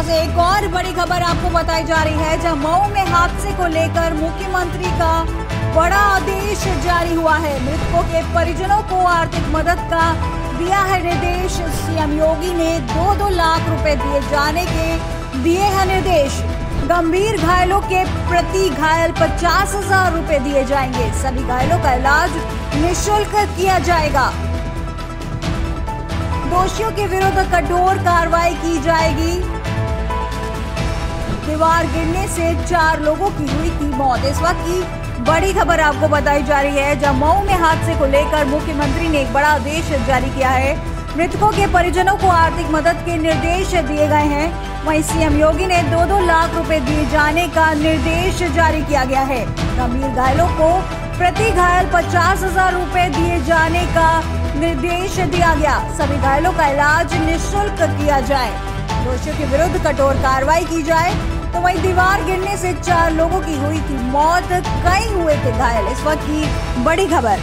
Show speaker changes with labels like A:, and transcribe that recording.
A: लखनऊ से एक और बड़ी खबर आपको बताई जा रही है, जहाँ मऊ में हादसे को लेकर मुख्यमंत्री का बड़ा आदेश जारी हुआ है। मृतकों के परिजनों को आर्थिक मदद का दिया है निर्देश। सीएम योगी ने दो दो लाख रुपए दिए जाने के दिए हैं निर्देश। गंभीर घायलों के प्रति घायल पचास हज़ार रूपए दिए जाएँगे। सभी घायलों का इलाज निशुल्क किया जाएगा। दोषियों के विरुद्ध कठोर कार्रवाई की जाएगी। दीवार गिरने से चार लोगों की हुई थी मौत। इस वक्त की बड़ी खबर आपको बताई जा रही है जब मऊ में हादसे को लेकर मुख्यमंत्री ने एक बड़ा आदेश जारी किया है। मृतकों के परिजनों को आर्थिक मदद के निर्देश दिए गए हैं। वहीं सीएम योगी ने दो दो लाख रुपए दिए जाने का निर्देश जारी किया गया है। गंभीर घायलों को प्रति घायल पचास हज़ार रूपए दिए जाने का निर्देश दिया गया। सभी घायलों का इलाज निशुल्क किया जाए। दोषियों के विरुद्ध कठोर कार्रवाई की जाए। तो वही दीवार गिरने से चार लोगों की हुई थी मौत। कई हुए थे घायल। इस वक्त की बड़ी खबर।